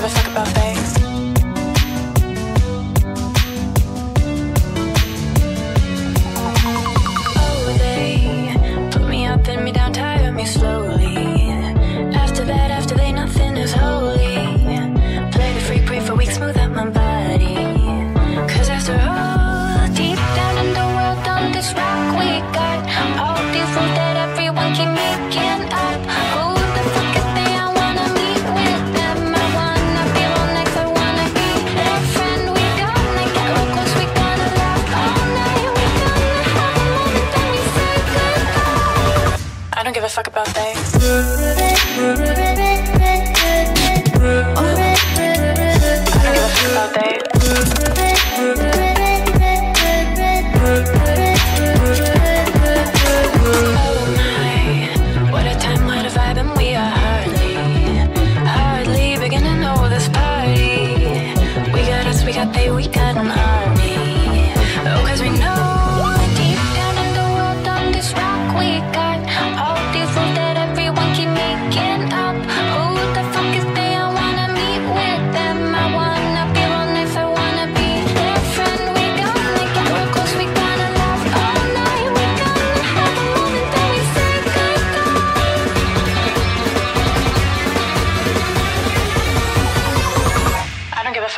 give a fuck about things. Oh, they put me up and me down, tire me slowly. After that, after they, nothing is holy. Play the free, pray for weeks, smooth out my body. Cause after all, deep down in the world, on this rock we got all these rules that everyone can make. fuck about they.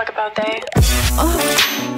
Fuck about they? Oh.